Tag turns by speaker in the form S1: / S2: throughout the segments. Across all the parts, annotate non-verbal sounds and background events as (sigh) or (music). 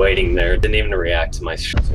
S1: waiting there. Didn't even react to my (laughs) shots.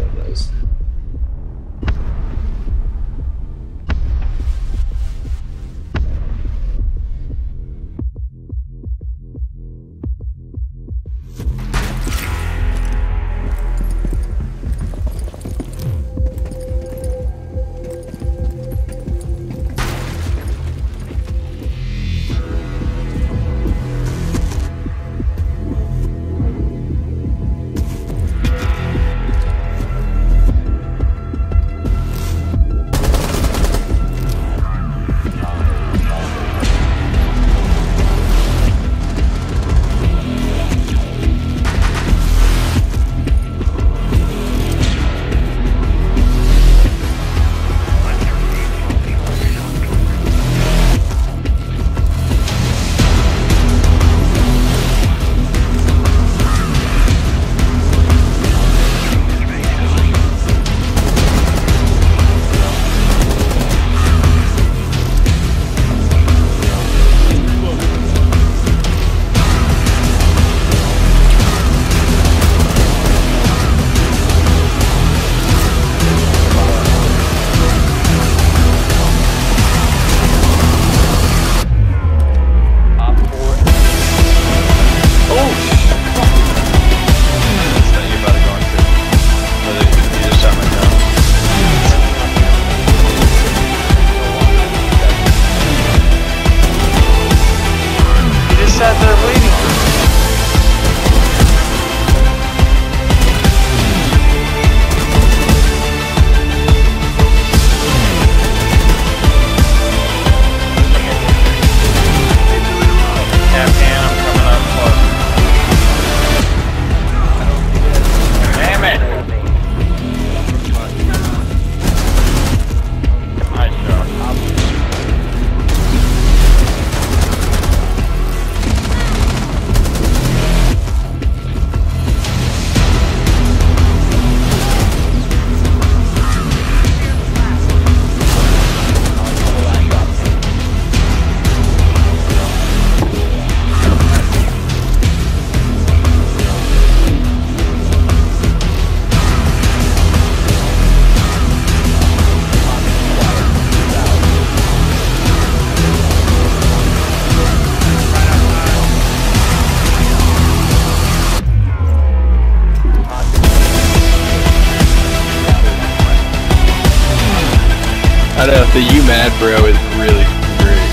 S2: I know, the you mad bro is really great.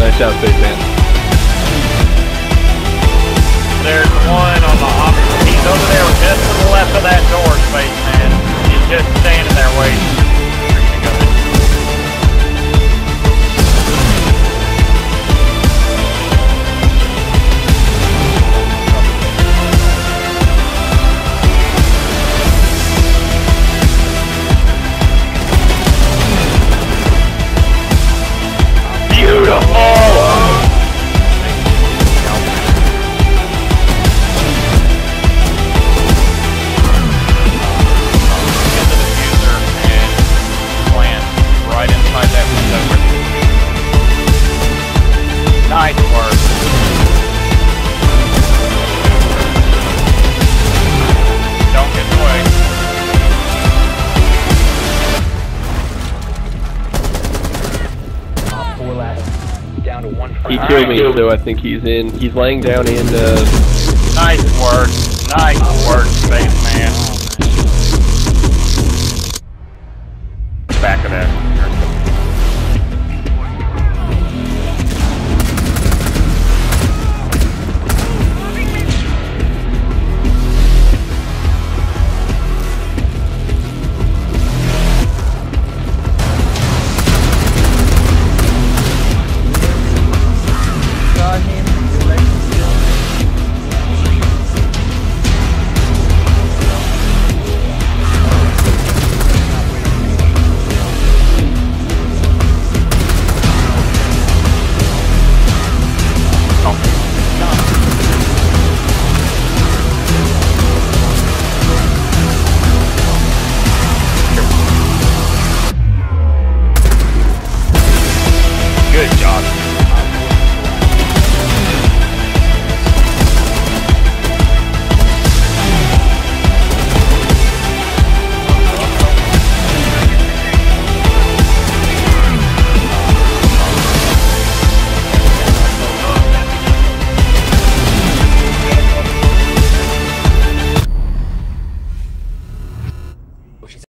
S2: Nice job, Big Man.
S3: Friendly.
S2: killed me, so I think he's in. He's laying down in, uh,
S4: Nice work. Nice work, Space